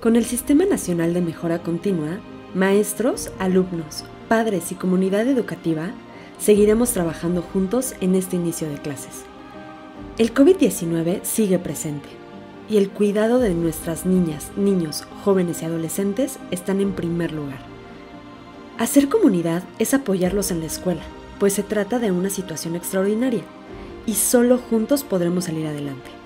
Con el Sistema Nacional de Mejora Continua, maestros, alumnos, padres y comunidad educativa seguiremos trabajando juntos en este inicio de clases. El COVID-19 sigue presente y el cuidado de nuestras niñas, niños, jóvenes y adolescentes están en primer lugar. Hacer comunidad es apoyarlos en la escuela, pues se trata de una situación extraordinaria y solo juntos podremos salir adelante.